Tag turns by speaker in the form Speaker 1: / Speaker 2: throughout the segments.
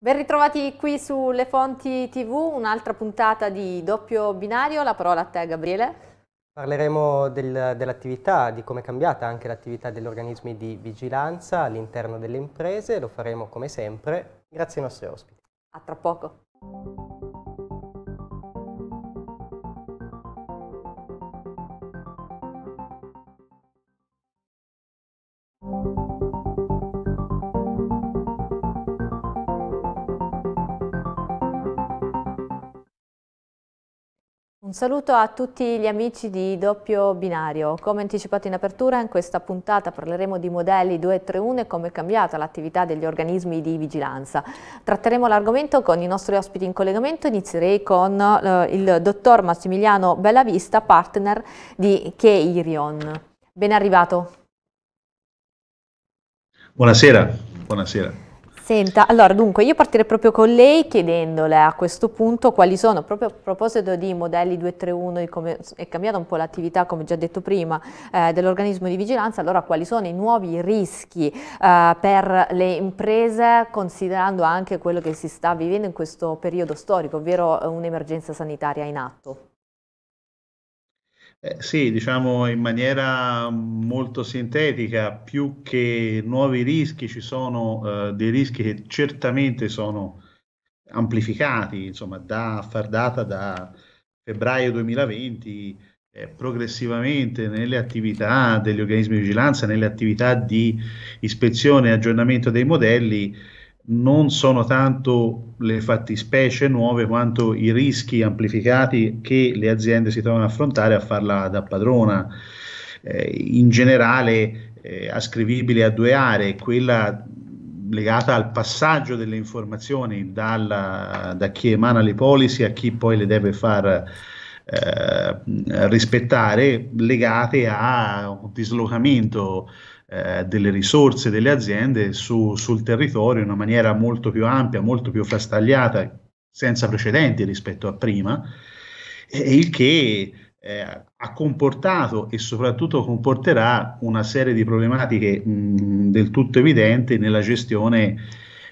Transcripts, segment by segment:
Speaker 1: Ben ritrovati qui sulle fonti TV, un'altra puntata di doppio binario, la parola a te Gabriele.
Speaker 2: Parleremo del, dell'attività, di come è cambiata anche l'attività degli organismi di vigilanza all'interno delle imprese, lo faremo come sempre grazie ai nostri ospiti.
Speaker 1: A tra poco. Saluto a tutti gli amici di Doppio Binario. Come anticipato in apertura, in questa puntata parleremo di modelli 231 e come è cambiata l'attività degli organismi di vigilanza. Tratteremo l'argomento con i nostri ospiti in collegamento. Inizierei con eh, il dottor Massimiliano Bellavista, partner di Keirion. Ben arrivato.
Speaker 3: Buonasera. Buonasera.
Speaker 1: Senta, allora dunque io partirei proprio con lei chiedendole a questo punto quali sono, proprio a proposito di modelli 231, di come è cambiata un po' l'attività, come già detto prima, eh, dell'organismo di vigilanza, allora quali sono i nuovi rischi eh, per le imprese considerando anche quello che si sta vivendo in questo periodo storico, ovvero un'emergenza sanitaria in atto?
Speaker 3: Eh, sì, diciamo in maniera molto sintetica, più che nuovi rischi ci sono eh, dei rischi che certamente sono amplificati, insomma, da far data da febbraio 2020 eh, progressivamente nelle attività degli organismi di vigilanza, nelle attività di ispezione e aggiornamento dei modelli, non sono tanto le fattispecie nuove quanto i rischi amplificati che le aziende si trovano a affrontare a farla da padrona. Eh, in generale eh, ascrivibile a due aree, quella legata al passaggio delle informazioni dalla, da chi emana le policy a chi poi le deve far eh, rispettare, legate a un dislocamento eh, delle risorse delle aziende su, sul territorio in una maniera molto più ampia, molto più frastagliata, senza precedenti rispetto a prima, e il che eh, ha comportato e soprattutto comporterà una serie di problematiche mh, del tutto evidenti nella gestione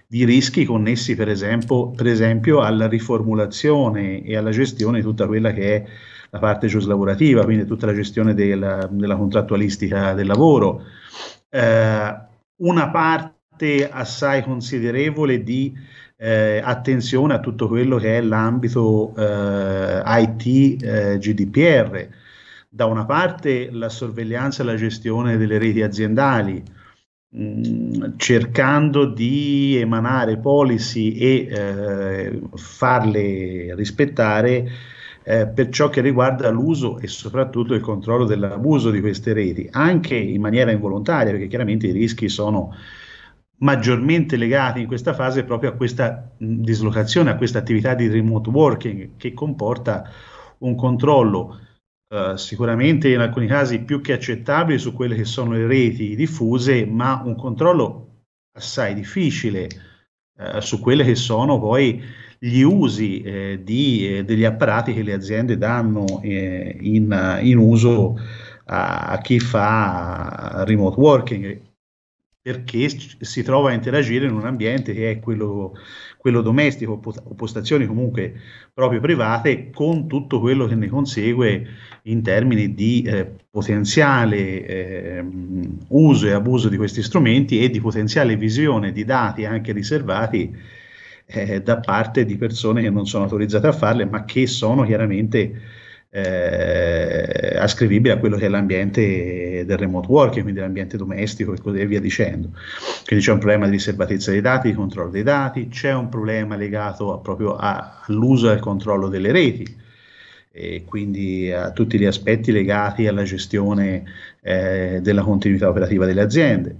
Speaker 3: di rischi connessi per esempio, per esempio alla riformulazione e alla gestione di tutta quella che è la parte giuslavorativa, quindi tutta la gestione della, della contrattualistica del lavoro, eh, una parte assai considerevole di eh, attenzione a tutto quello che è l'ambito eh, IT eh, GDPR. Da una parte la sorveglianza e la gestione delle reti aziendali, mm, cercando di emanare policy e eh, farle rispettare eh, per ciò che riguarda l'uso e soprattutto il controllo dell'abuso di queste reti, anche in maniera involontaria, perché chiaramente i rischi sono maggiormente legati in questa fase proprio a questa dislocazione, a questa attività di remote working che comporta un controllo eh, sicuramente in alcuni casi più che accettabile su quelle che sono le reti diffuse, ma un controllo assai difficile eh, su quelle che sono poi gli usi eh, di, eh, degli apparati che le aziende danno eh, in, in, uso a, a, chi fa remote working, perché si trova a interagire in un ambiente che è quello, quello domestico o postazioni comunque proprio private con tutto quello che ne consegue in termini di eh, potenziale eh, uso e abuso di questi strumenti e di potenziale visione di dati anche riservati eh, da parte di persone che non sono autorizzate a farle, ma che sono chiaramente eh, ascrivibili a quello che è l'ambiente del remote working, quindi l'ambiente domestico e così via dicendo. Quindi c'è un problema di riservatezza dei dati, di controllo dei dati, c'è un problema legato a, proprio a, all'uso e al controllo delle reti e quindi a tutti gli aspetti legati alla gestione eh, della continuità operativa delle aziende.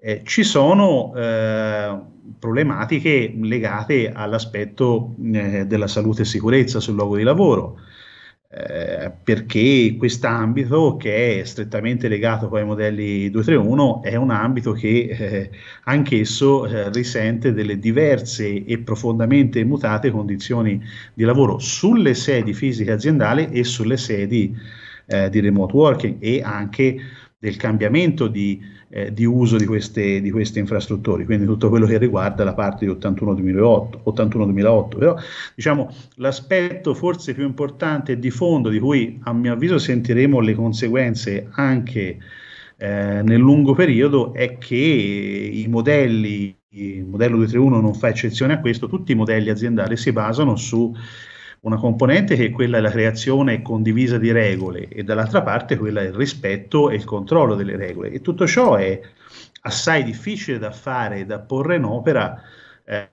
Speaker 3: Eh, ci sono eh, problematiche legate all'aspetto eh, della salute e sicurezza sul luogo di lavoro, eh, perché quest'ambito che è strettamente legato poi ai modelli 231 è un ambito che eh, anch'esso eh, risente delle diverse e profondamente mutate condizioni di lavoro sulle sedi fisiche aziendali e sulle sedi di remote working e anche del cambiamento di, eh, di uso di queste, di queste, infrastrutture, quindi tutto quello che riguarda la parte di 81-2008. 81-2008. Però diciamo, l'aspetto forse più importante e di fondo di cui a mio avviso sentiremo le conseguenze anche eh, nel lungo periodo è che i modelli, il modello 231 non fa eccezione a questo, tutti i modelli aziendali si basano su una componente che è quella della creazione condivisa di regole e dall'altra parte quella del rispetto e il controllo delle regole. E tutto ciò è assai difficile da fare e da porre in opera eh,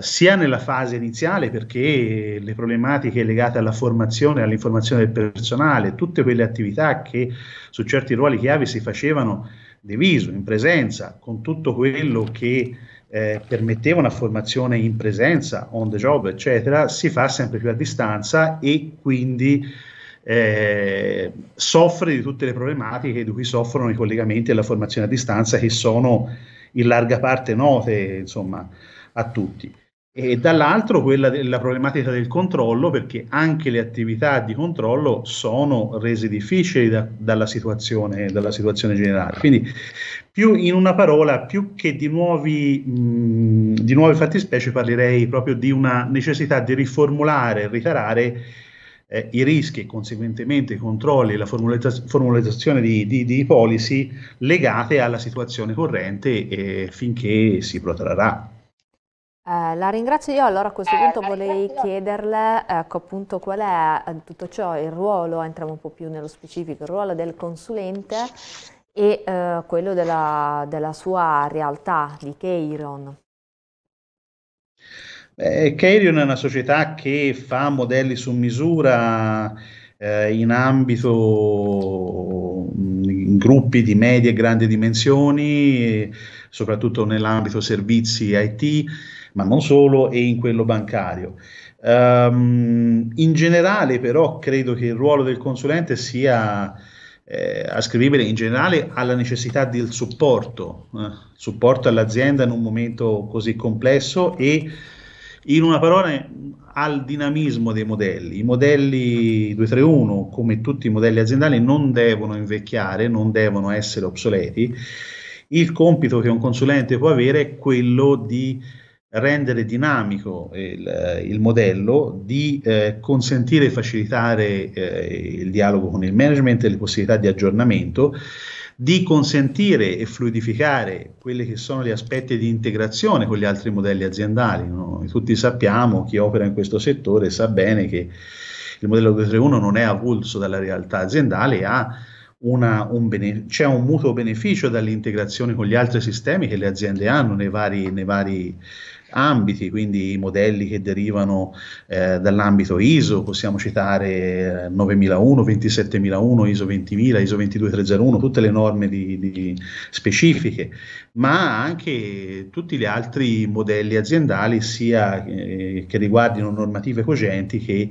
Speaker 3: sia nella fase iniziale perché le problematiche legate alla formazione all'informazione del personale, tutte quelle attività che su certi ruoli chiavi si facevano di viso, in presenza, con tutto quello che eh, permetteva una formazione in presenza, on the job, eccetera, si fa sempre più a distanza e quindi eh, soffre di tutte le problematiche di cui soffrono i collegamenti e la formazione a distanza che sono in larga parte note insomma, a tutti. E dall'altro quella della problematica del controllo, perché anche le attività di controllo sono rese difficili da, dalla, situazione, dalla situazione generale. Quindi più in una parola, più che di nuovi, mh, di nuove fattispecie, parlerei proprio di una necessità di riformulare ritarare eh, i rischi e conseguentemente i controlli e la formalizzazione di, di, di, policy legate alla situazione corrente eh, finché si protrarrà.
Speaker 1: Eh, la ringrazio io, allora a questo eh, punto vorrei chiederle ecco, appunto qual è eh, tutto ciò, il ruolo, entriamo un po' più nello specifico, il ruolo del consulente e eh, quello della, della, sua realtà di Keiron.
Speaker 3: Keiron è una società che fa modelli su misura eh, in ambito, in gruppi di medie e grandi dimensioni, soprattutto nell'ambito servizi IT, ma non solo, e in quello bancario. Um, in generale però credo che il ruolo del consulente sia eh, ascrivibile in generale alla necessità del supporto, eh, supporto all'azienda in un momento così complesso e in una parola al dinamismo dei modelli. I modelli 231, come tutti i modelli aziendali, non devono invecchiare, non devono essere obsoleti. Il compito che un consulente può avere è quello di rendere dinamico il, il modello, di eh, consentire e facilitare eh, il dialogo con il management e le possibilità di aggiornamento, di consentire e fluidificare quelli che sono gli aspetti di integrazione con gli altri modelli aziendali. Noi tutti sappiamo, chi opera in questo settore sa bene che il modello 231 non è avulso dalla realtà aziendale, ha una, un bene, c'è un mutuo beneficio dall'integrazione con gli altri sistemi che le aziende hanno nei vari, nei vari ambiti, quindi i modelli che derivano eh, dall'ambito ISO, possiamo citare 9001, 27001, ISO 20000, ISO 22301, tutte le norme di, di specifiche, ma anche tutti gli altri modelli aziendali, sia eh, che riguardino normative cogenti che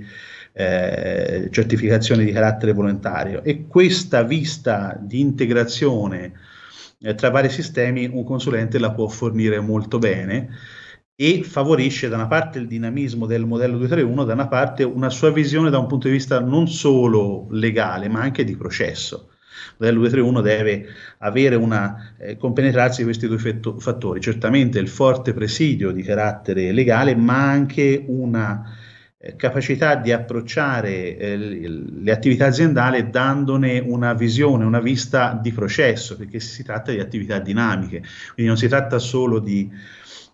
Speaker 3: eh, certificazioni di carattere volontario. E questa vista di integrazione eh, tra vari sistemi un consulente la può fornire molto bene e favorisce da una parte il dinamismo del modello 231, da una parte una sua visione da un punto di vista non solo legale, ma anche di processo. Il modello 231 deve avere una eh, compenetrarsi di questi due fetto, fattori, certamente il forte presidio di carattere legale, ma anche una eh, capacità di approcciare eh, le attività aziendali dandone una visione, una vista di processo, perché si tratta di attività dinamiche, quindi non si tratta solo di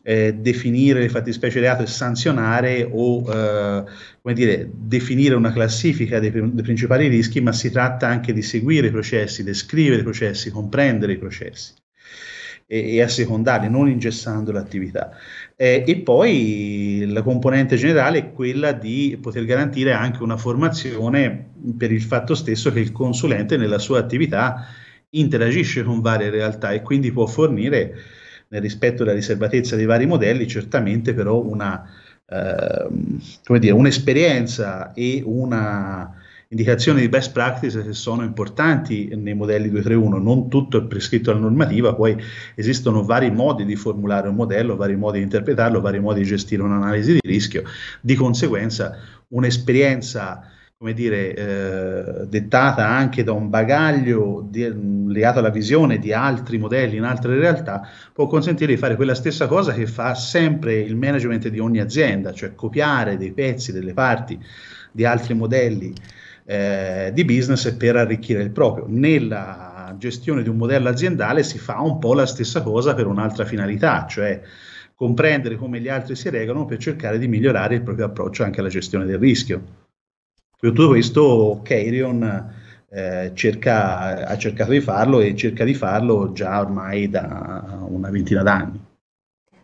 Speaker 3: eh, definire le fattispecie di reato e sanzionare o eh, come dire, definire una classifica dei, dei, principali rischi, ma si tratta anche di seguire i processi, descrivere i processi, comprendere i processi e, e assecondarli, non ingessando l'attività. Eh, e poi la componente generale è quella di poter garantire anche una formazione per il fatto stesso che il consulente nella sua attività interagisce con varie realtà e quindi può fornire nel rispetto della riservatezza dei vari modelli, certamente però una, eh, come dire, un'esperienza e una indicazione di best practice che sono importanti nei modelli 231, non tutto è prescritto dalla normativa, poi esistono vari modi di formulare un modello, vari modi di interpretarlo, vari modi di gestire un'analisi di rischio, di conseguenza un'esperienza come dire, eh, dettata anche da un bagaglio di, legato alla visione di altri modelli in altre realtà, può consentire di fare quella stessa cosa che fa sempre il management di ogni azienda, cioè copiare dei pezzi, delle parti di altri modelli eh, di business per arricchire il proprio. Nella gestione di un modello aziendale si fa un po' la stessa cosa per un'altra finalità, cioè comprendere come gli altri si regolano per cercare di migliorare il proprio approccio anche alla gestione del rischio. Per tutto questo Keirion eh, cerca, ha cercato di farlo e cerca di farlo già ormai da una ventina d'anni.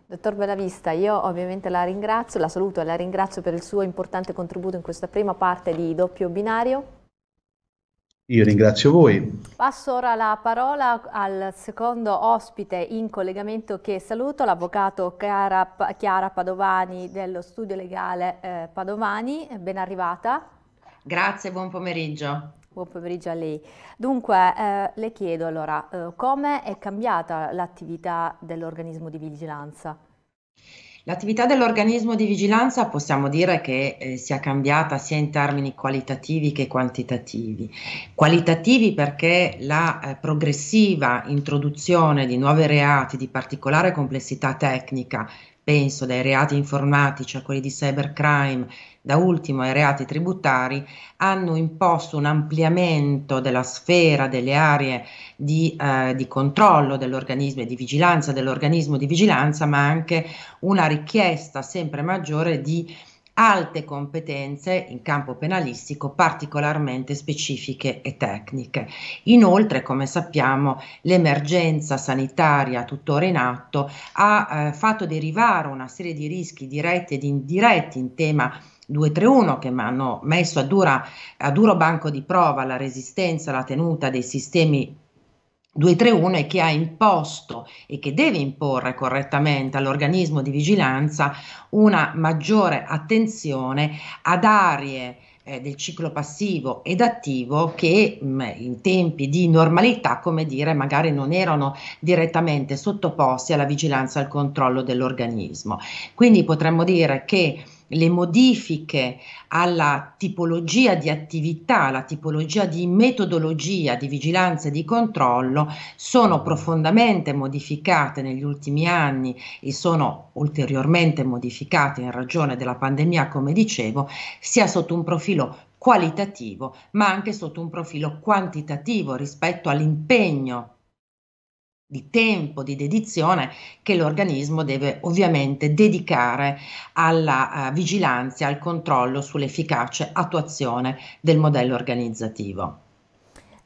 Speaker 1: Dottor Bellavista, io ovviamente la ringrazio, la saluto e la ringrazio per il suo importante contributo in questa prima parte di doppio binario.
Speaker 3: Io ringrazio voi.
Speaker 1: Passo ora la parola al secondo ospite in collegamento che saluto, l'avvocato Chiara, Chiara, Padovani dello studio legale eh, Padovani. Ben arrivata.
Speaker 4: Grazie, buon pomeriggio.
Speaker 1: Buon pomeriggio a lei. Dunque, eh, le chiedo allora, eh, come è cambiata l'attività dell'organismo di vigilanza?
Speaker 4: L'attività dell'organismo di vigilanza possiamo dire che eh, sia cambiata sia in termini qualitativi che quantitativi. Qualitativi perché la eh, progressiva introduzione di nuovi reati di particolare complessità tecnica penso dai reati informatici a quelli di cybercrime, da ultimo ai reati tributari, hanno imposto un ampliamento della sfera delle aree di, eh, di controllo dell'organismo e di vigilanza dell'organismo di vigilanza, ma anche una richiesta sempre maggiore di alte competenze in campo penalistico particolarmente specifiche e tecniche. Inoltre, come sappiamo, l'emergenza sanitaria tuttora in atto ha eh, fatto derivare una serie di rischi diretti ed indiretti in tema 231 che mi hanno messo a, dura, a duro banco di prova la resistenza, la tenuta dei sistemi 231 e che ha imposto e che deve imporre correttamente all'organismo di vigilanza una maggiore attenzione ad aree eh, del ciclo passivo ed attivo che mm, in tempi di normalità, come dire, magari non erano direttamente sottoposti alla vigilanza e al controllo dell'organismo. Quindi potremmo dire che le modifiche alla tipologia di attività, alla tipologia di metodologia di vigilanza e di controllo sono profondamente modificate negli ultimi anni e sono ulteriormente modificate in ragione della pandemia, come dicevo, sia sotto un profilo qualitativo, ma anche sotto un profilo quantitativo rispetto all'impegno di tempo, di dedizione che l'organismo deve ovviamente dedicare alla uh, vigilanza al controllo sull'efficace attuazione del modello organizzativo.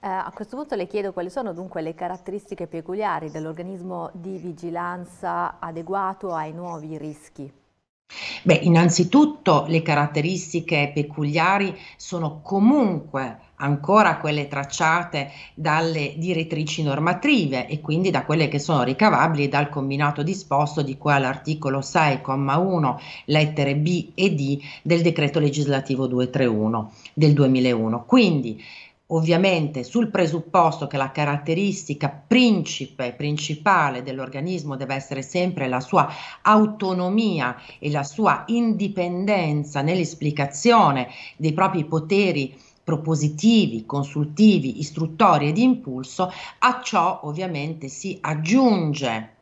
Speaker 1: Eh, a questo punto le chiedo quali sono dunque le caratteristiche peculiari dell'organismo di vigilanza adeguato ai nuovi rischi.
Speaker 4: Beh, innanzitutto le caratteristiche peculiari sono comunque ancora quelle tracciate dalle direttrici normative e quindi da quelle che sono ricavabili dal combinato disposto di cui all'articolo 6,1 lettere B e D del decreto legislativo 231 del 2001. Quindi ovviamente sul presupposto che la caratteristica principe, principale dell'organismo deve essere sempre la sua autonomia e la sua indipendenza nell'esplicazione dei propri poteri propositivi, consultivi, istruttori e di impulso, a ciò ovviamente si aggiunge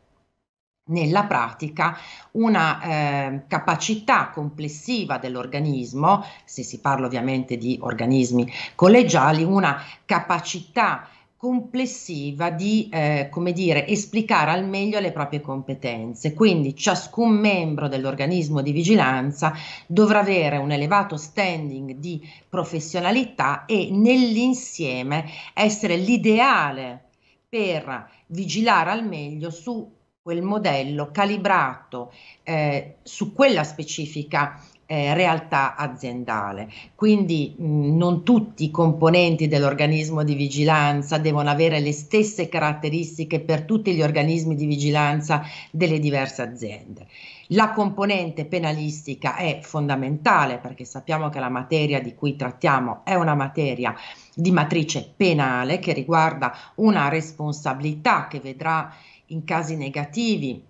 Speaker 4: nella pratica una eh, capacità complessiva dell'organismo, se si parla ovviamente di organismi collegiali, una capacità complessiva di, eh, come dire, esplicare al meglio le proprie competenze. Quindi ciascun membro dell'organismo di vigilanza dovrà avere un elevato standing di professionalità e nell'insieme essere l'ideale per vigilare al meglio su quel modello calibrato eh, su quella specifica eh, realtà aziendale. Quindi mh, non tutti i componenti dell'organismo di vigilanza devono avere le stesse caratteristiche per tutti gli organismi di vigilanza delle diverse aziende. La componente penalistica è fondamentale perché sappiamo che la materia di cui trattiamo è una materia di matrice penale che riguarda una responsabilità che vedrà in casi negativi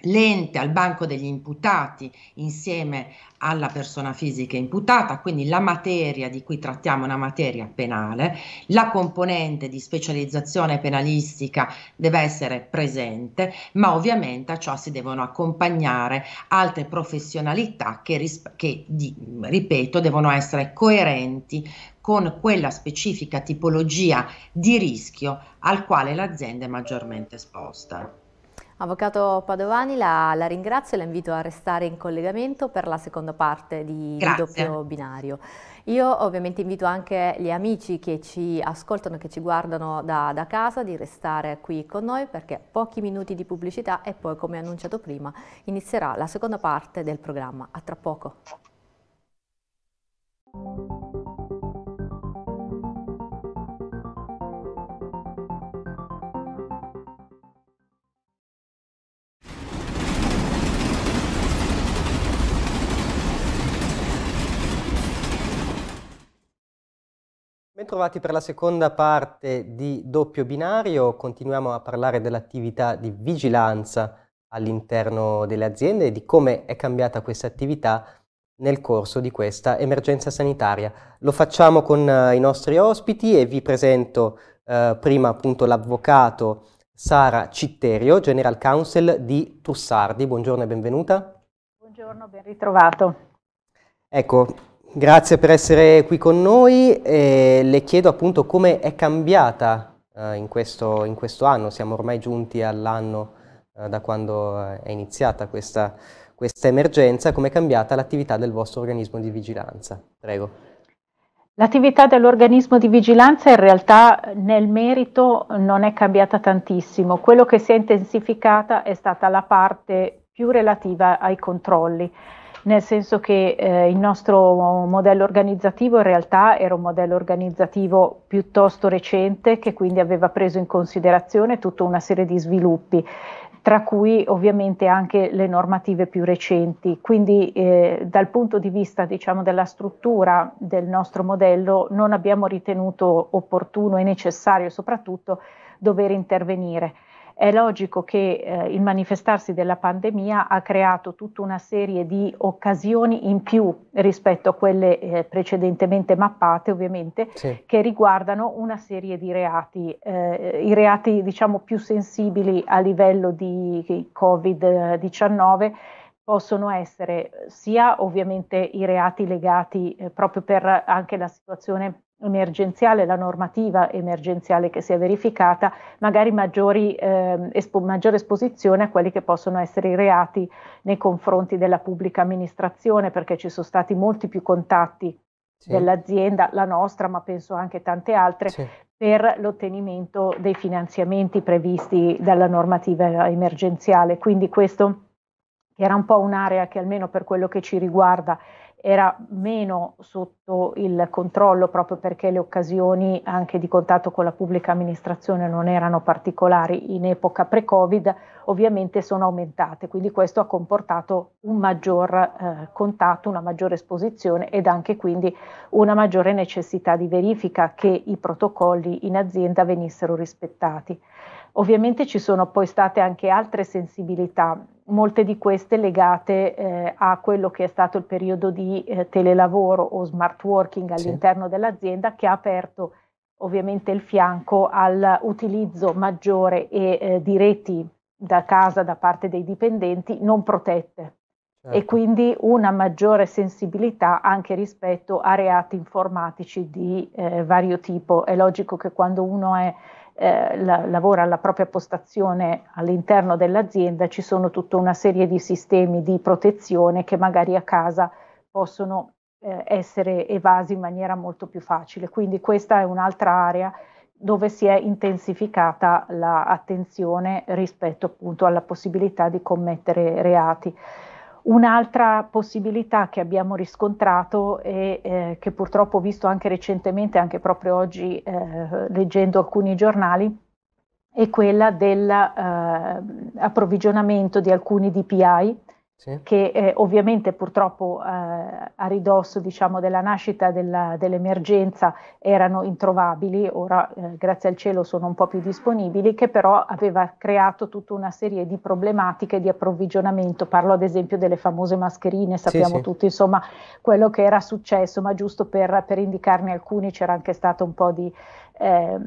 Speaker 4: l'ente al banco degli imputati insieme alla persona fisica imputata, quindi la materia di cui trattiamo è una materia penale, la componente di specializzazione penalistica deve essere presente, ma ovviamente a ciò si devono accompagnare altre professionalità che, che di, ripeto, devono essere coerenti con quella specifica tipologia di rischio al quale l'azienda è maggiormente esposta.
Speaker 1: Avvocato Padovani, la, la, ringrazio e la invito a restare in collegamento per la seconda parte di, di, doppio binario. Io ovviamente invito anche gli amici che ci ascoltano, che ci guardano da, da casa, di restare qui con noi perché pochi minuti di pubblicità e poi, come annunciato prima, inizierà la seconda parte del programma. A tra poco.
Speaker 2: Bentrovati per la seconda parte di Doppio Binario, continuiamo a parlare dell'attività di vigilanza all'interno delle aziende e di come è cambiata questa attività nel corso di questa emergenza sanitaria. Lo facciamo con uh, i nostri ospiti e vi presento uh, prima appunto l'avvocato Sara Citterio, General Counsel di Tussardi. Buongiorno e benvenuta.
Speaker 5: Buongiorno, ben ritrovato.
Speaker 2: Ecco, Grazie per essere qui con noi e le chiedo appunto come è cambiata eh, in, questo, in, questo, anno, siamo ormai giunti all'anno eh, da quando eh, è iniziata questa, questa emergenza, come è cambiata l'attività del vostro organismo di vigilanza. Prego.
Speaker 5: L'attività dell'organismo di vigilanza in realtà nel merito non è cambiata tantissimo, quello che si è intensificata è stata la parte più relativa ai controlli nel senso che eh, il nostro modello organizzativo in realtà era un modello organizzativo piuttosto recente che quindi aveva preso in considerazione tutta una serie di sviluppi tra cui ovviamente anche le normative più recenti. Quindi eh, dal punto di vista diciamo, della struttura del nostro modello non abbiamo ritenuto opportuno e necessario soprattutto dover intervenire. È logico che eh, il manifestarsi della pandemia ha creato tutta una serie di occasioni in più rispetto a quelle eh, precedentemente mappate, ovviamente, sì. che riguardano una serie di reati, eh, i reati diciamo più sensibili a livello di Covid-19 possono essere sia ovviamente i reati legati eh, proprio per anche la situazione emergenziale, la normativa emergenziale che si è verificata, magari maggiori, eh, espo, maggiore esposizione a quelli che possono essere i reati nei confronti della pubblica amministrazione, perché ci sono stati molti più contatti sì. dell'azienda, la nostra, ma penso anche tante altre, sì. per l'ottenimento dei finanziamenti previsti dalla normativa emergenziale. Quindi questo era un po' un'area che almeno per quello che ci riguarda era meno sotto il controllo proprio perché le occasioni anche di contatto con la pubblica amministrazione non erano particolari in epoca pre-Covid, ovviamente sono aumentate, quindi questo ha comportato un maggior eh, contatto, una maggiore esposizione ed anche quindi una maggiore necessità di verifica che i protocolli in azienda venissero rispettati. Ovviamente ci sono poi state anche altre sensibilità molte di queste legate eh, a quello che è stato il periodo di eh, telelavoro o smart working all'interno sì. dell'azienda che ha aperto ovviamente il fianco all'utilizzo maggiore e, eh, di reti da casa da parte dei dipendenti non protette certo. e quindi una maggiore sensibilità anche rispetto a reati informatici di eh, vario tipo. È logico che quando uno è eh, la, lavora alla propria postazione all'interno dell'azienda, ci sono tutta una serie di sistemi di protezione che magari a casa possono eh, essere evasi in maniera molto più facile. Quindi questa è un'altra area dove si è intensificata l'attenzione rispetto appunto alla possibilità di commettere reati. Un'altra possibilità che abbiamo riscontrato e eh, che purtroppo ho visto anche recentemente, anche proprio oggi eh, leggendo alcuni giornali, è quella dell'approvvigionamento eh, di alcuni DPI sì. che eh, ovviamente purtroppo eh, a ridosso diciamo, della nascita della, dell'emergenza erano introvabili, ora eh, grazie al cielo sono un po' più disponibili, che però aveva creato tutta una serie di problematiche di approvvigionamento. Parlo ad esempio delle famose mascherine, sappiamo sì, sì. tutti insomma quello che era successo, ma giusto per, per indicarne alcuni c'era anche stato un po' di eh,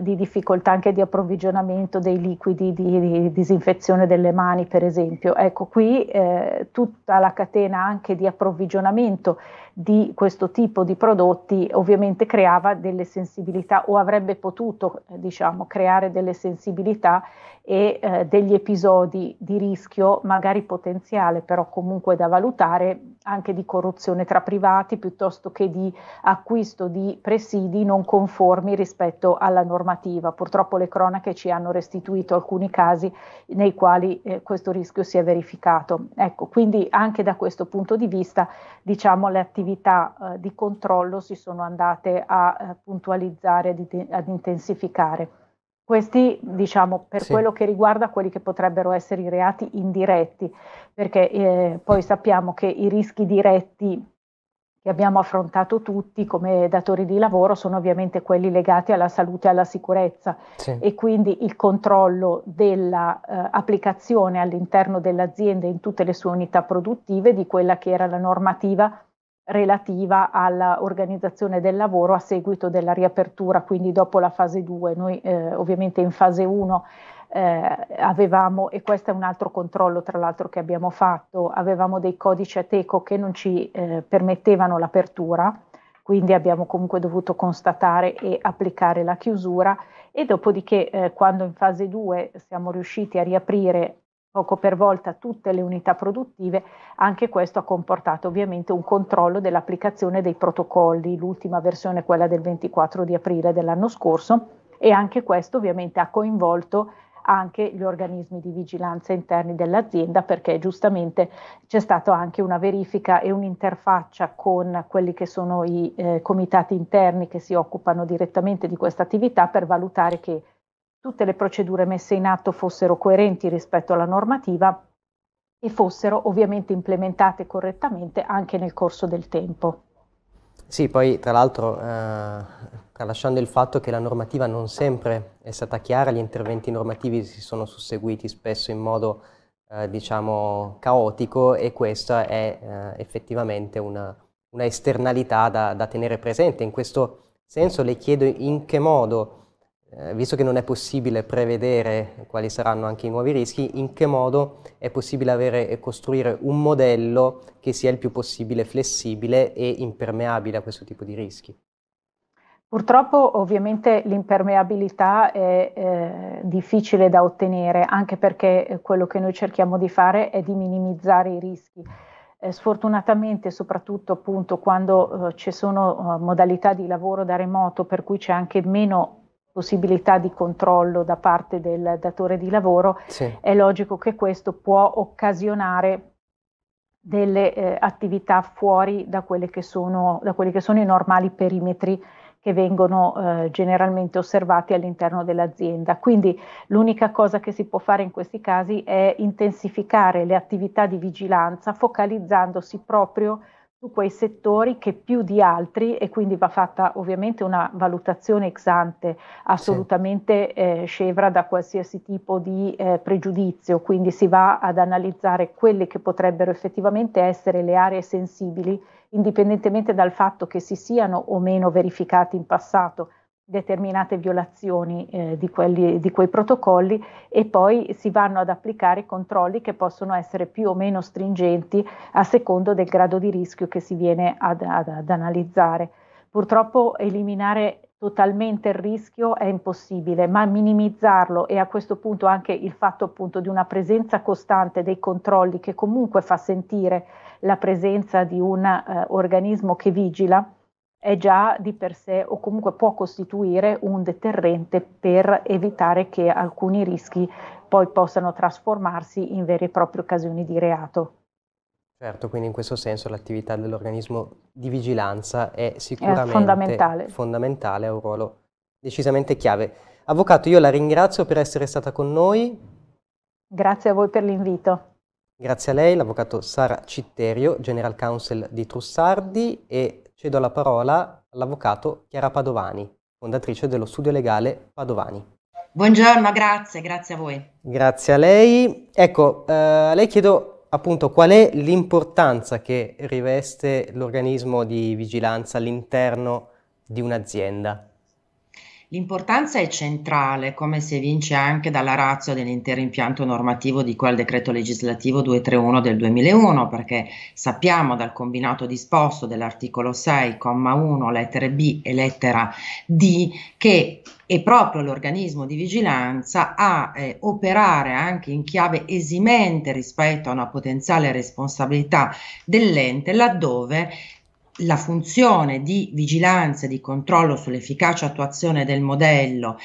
Speaker 5: di difficoltà anche di approvvigionamento dei liquidi di, di, disinfezione delle mani, per esempio. Ecco, qui eh, tutta la catena anche di approvvigionamento di questo tipo di prodotti ovviamente creava delle sensibilità o avrebbe potuto eh, diciamo, creare delle sensibilità e eh, degli episodi di rischio, magari potenziale, però comunque da valutare, anche di corruzione tra privati piuttosto che di acquisto di presidi non conformi rispetto alla normativa. Purtroppo le cronache ci hanno restituito alcuni casi nei quali eh, questo rischio si è verificato. Ecco, quindi anche da questo punto di vista, diciamo, le attività eh, di controllo si sono andate a eh, puntualizzare, ad intensificare. Questi, diciamo, per sì. quello che riguarda quelli che potrebbero essere i reati indiretti, perché eh, poi sappiamo che i rischi diretti che abbiamo affrontato tutti come datori di lavoro sono ovviamente quelli legati alla salute e alla sicurezza sì. e quindi il controllo dell'applicazione eh, all'interno dell'azienda in tutte le sue unità produttive di quella che era la normativa relativa all'organizzazione del lavoro a seguito della riapertura, quindi dopo la fase 2. Noi eh, ovviamente in fase 1 eh, avevamo, e questo è un altro controllo tra l'altro che abbiamo fatto, avevamo dei codici ateco che non ci eh, permettevano l'apertura, quindi abbiamo comunque dovuto constatare e applicare la chiusura e dopodiché eh, quando in fase 2 siamo riusciti a riaprire poco per volta tutte le unità produttive, anche questo ha comportato ovviamente un controllo dell'applicazione dei protocolli, l'ultima versione quella del 24 di aprile dell'anno scorso e anche questo ovviamente ha coinvolto anche gli organismi di vigilanza interni dell'azienda perché giustamente c'è stata anche una verifica e un'interfaccia con quelli che sono i eh, comitati interni che si occupano direttamente di questa attività per valutare che tutte le procedure messe in atto fossero coerenti rispetto alla normativa e fossero ovviamente implementate correttamente anche nel corso del tempo.
Speaker 2: Sì, poi tra l'altro, eh, tralasciando il fatto che la normativa non sempre è stata chiara, gli interventi normativi si sono susseguiti spesso in modo, eh, diciamo, caotico e questa è eh, effettivamente una, una esternalità da, da tenere presente. In questo senso le chiedo in che modo eh, visto che non è possibile prevedere quali saranno anche i nuovi rischi, in che modo è possibile avere e costruire un modello che sia il più possibile flessibile e impermeabile a questo tipo di rischi?
Speaker 5: Purtroppo ovviamente l'impermeabilità è eh, difficile da ottenere, anche perché quello che noi cerchiamo di fare è di minimizzare i rischi. Eh, sfortunatamente, soprattutto appunto quando eh, ci sono eh, modalità di lavoro da remoto, per cui c'è anche meno possibilità di controllo da parte del datore di lavoro, sì. è logico che questo può occasionare delle eh, attività fuori da, che sono, da, quelli che sono i normali perimetri che vengono eh, generalmente osservati all'interno dell'azienda. Quindi l'unica cosa che si può fare in questi casi è intensificare le attività di vigilanza focalizzandosi proprio su quei settori che più di altri e quindi va fatta ovviamente una valutazione ex ante assolutamente sì. eh, scevra da qualsiasi tipo di eh, pregiudizio, quindi si va ad analizzare quelle che potrebbero effettivamente essere le aree sensibili indipendentemente dal fatto che si siano o meno verificati in passato determinate violazioni eh, di, quelli, di, quei protocolli e poi si vanno ad applicare controlli che possono essere più o meno stringenti a secondo del grado di rischio che si viene ad, ad, ad analizzare. Purtroppo eliminare totalmente il rischio è impossibile, ma minimizzarlo e a questo punto anche il fatto appunto di una presenza costante dei controlli che comunque fa sentire la presenza di un eh, organismo che vigila è già di per sé o comunque può costituire un deterrente per evitare che alcuni rischi poi possano trasformarsi in vere e proprie occasioni di reato.
Speaker 2: Certo, quindi in questo senso l'attività dell'organismo di vigilanza è sicuramente è
Speaker 5: fondamentale.
Speaker 2: fondamentale, ha un ruolo decisamente chiave. Avvocato, io la ringrazio per essere stata con noi.
Speaker 5: Grazie a voi per l'invito.
Speaker 2: Grazie a lei, l'avvocato Sara Citterio, General Counsel di Trussardi e cedo la parola all'avvocato Chiara Padovani, fondatrice dello studio legale Padovani.
Speaker 4: Buongiorno, grazie, grazie a voi.
Speaker 2: Grazie a lei. Ecco, eh, a lei chiedo appunto qual è l'importanza che riveste l'organismo di vigilanza all'interno di un'azienda.
Speaker 4: L'importanza è centrale, come si evince anche dalla razza dell'intero impianto normativo di quel decreto legislativo 231 del 2001, perché sappiamo dal combinato disposto dell'articolo 6, comma 1, lettere B e lettera D, che è proprio l'organismo di vigilanza a eh, operare anche in chiave esimente rispetto a una potenziale responsabilità dell'ente laddove la funzione di vigilanza e di controllo sull'efficace attuazione del modello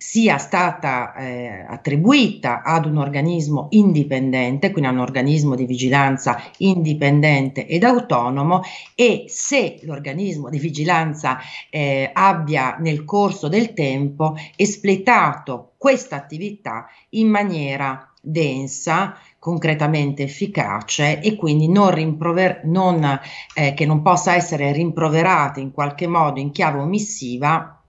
Speaker 4: sia stata eh, attribuita ad un organismo indipendente, quindi a un organismo di vigilanza indipendente ed autonomo e se l'organismo di vigilanza eh, abbia nel corso del tempo espletato questa attività in maniera densa, concretamente efficace e quindi non rimprover- non, eh, che non possa essere rimproverata in qualche modo in chiave omissiva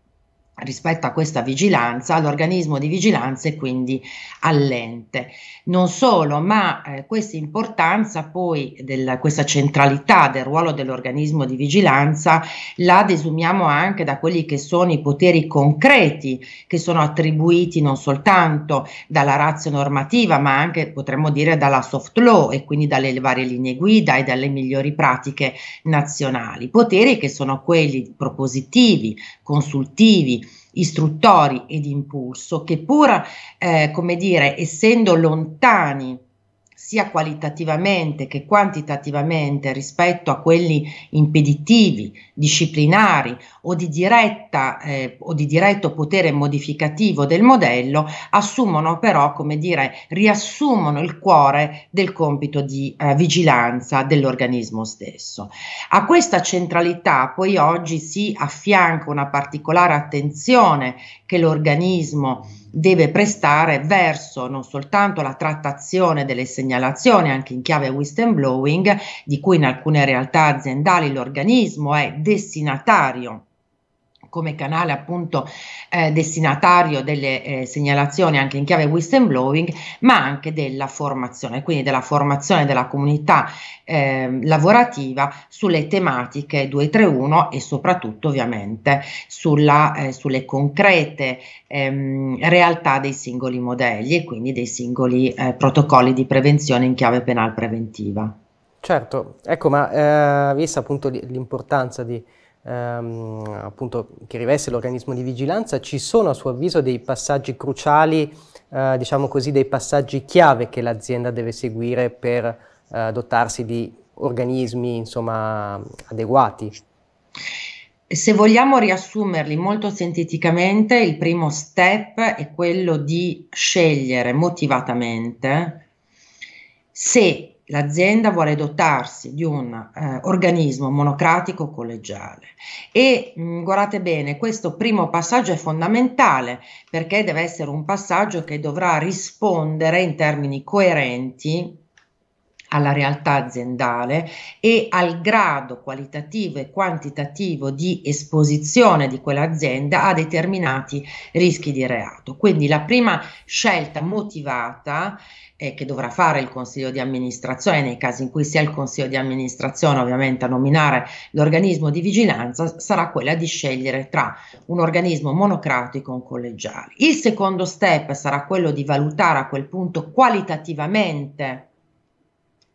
Speaker 4: rispetto a questa vigilanza, all'organismo di vigilanza e quindi all'ente. Non solo, ma eh, questa importanza poi, del, questa centralità del ruolo dell'organismo di vigilanza la desumiamo anche da quelli che sono i poteri concreti che sono attribuiti non soltanto dalla razza normativa, ma anche potremmo dire dalla soft law e quindi dalle varie linee guida e dalle migliori pratiche nazionali. Poteri che sono quelli propositivi, consultivi, istruttori e di impulso che pur, eh, come dire, essendo lontani sia qualitativamente che quantitativamente rispetto a quelli impeditivi, disciplinari o di, diretta, eh, o di diretto potere modificativo del modello, assumono però, come dire, riassumono il cuore del compito di eh, vigilanza dell'organismo stesso. A questa centralità poi oggi si affianca una particolare attenzione che l'organismo deve prestare verso non soltanto la trattazione delle segnalazioni anche in chiave whistleblowing, di cui in alcune realtà aziendali l'organismo è destinatario come canale appunto eh, destinatario delle eh, segnalazioni anche in chiave whistleblowing, ma anche della formazione, quindi della formazione della comunità eh, lavorativa sulle tematiche 231 e soprattutto ovviamente sulla, eh, sulle concrete ehm, realtà dei singoli modelli e quindi dei singoli eh, protocolli di prevenzione in chiave penal preventiva.
Speaker 2: Certo, ecco, ma eh, vista appunto l'importanza di ehm, appunto, che riveste l'organismo di vigilanza, ci sono a suo avviso dei passaggi cruciali, eh, diciamo così, dei passaggi chiave che l'azienda deve seguire per eh, dotarsi di organismi insomma, adeguati?
Speaker 4: Se vogliamo riassumerli molto sinteticamente, il primo step è quello di scegliere motivatamente se l'azienda vuole dotarsi di un eh, organismo monocratico collegiale. E mh, mm, guardate bene, questo primo passaggio è fondamentale perché deve essere un passaggio che dovrà rispondere in termini coerenti alla realtà aziendale e al grado qualitativo e quantitativo di esposizione di quell'azienda a determinati rischi di reato. Quindi la prima scelta motivata eh, che dovrà fare il consiglio di amministrazione nei casi in cui sia il consiglio di amministrazione ovviamente a nominare l'organismo di vigilanza sarà quella di scegliere tra un organismo monocratico e un collegiale. Il secondo step sarà quello di valutare a quel punto qualitativamente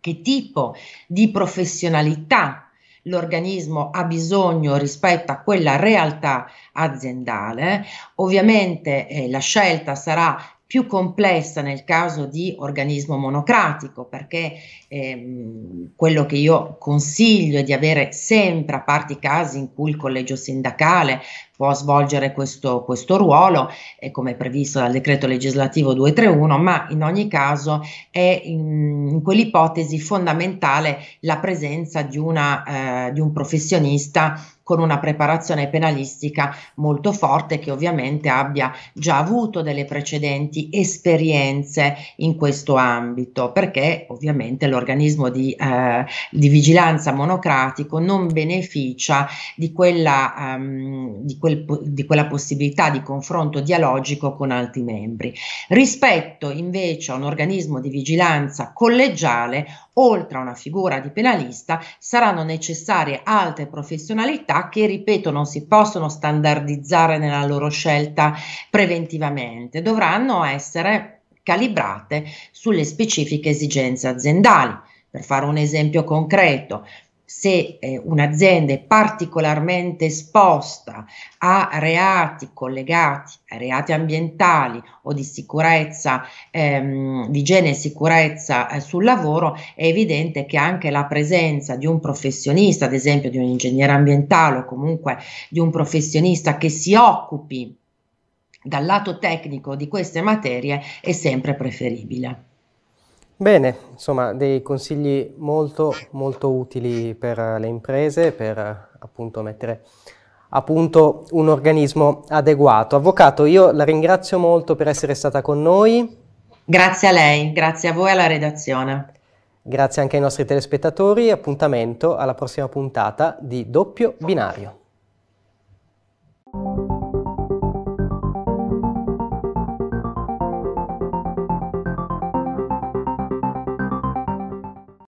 Speaker 4: che tipo di professionalità l'organismo ha bisogno rispetto a quella realtà aziendale. Ovviamente eh, la scelta sarà più complessa nel caso di organismo monocratico, perché ehm, quello che io consiglio è di avere sempre, a parte i casi in cui il collegio sindacale può svolgere questo, questo ruolo, eh, come previsto dal decreto legislativo 231, ma in ogni caso è in, in quell'ipotesi fondamentale la presenza di, una, eh, di un professionista con una preparazione penalistica molto forte che ovviamente abbia già avuto delle precedenti esperienze in questo ambito, perché ovviamente l'organismo di, eh, di vigilanza monocratico non beneficia di quella, um, di, quel, di quella possibilità di confronto dialogico con altri membri. Rispetto invece a un organismo di vigilanza collegiale, oltre a una figura di penalista, saranno necessarie altre professionalità che, ripeto, non si possono standardizzare nella loro scelta preventivamente, dovranno essere calibrate sulle specifiche esigenze aziendali. Per fare un esempio concreto, se eh, un'azienda è particolarmente esposta a reati collegati a reati ambientali o di sicurezza, ehm, di igiene e sicurezza eh, sul lavoro, è evidente che anche la presenza di un professionista, ad esempio di un ingegnere ambientale o comunque di un professionista che si occupi dal lato tecnico di queste materie è sempre preferibile.
Speaker 2: Bene, insomma, dei consigli molto, molto utili per le imprese, per appunto mettere a punto un organismo adeguato. Avvocato, io la ringrazio molto per essere stata con noi.
Speaker 4: Grazie a lei, grazie a voi e alla redazione.
Speaker 2: Grazie anche ai nostri telespettatori, appuntamento alla prossima puntata di Doppio Binario.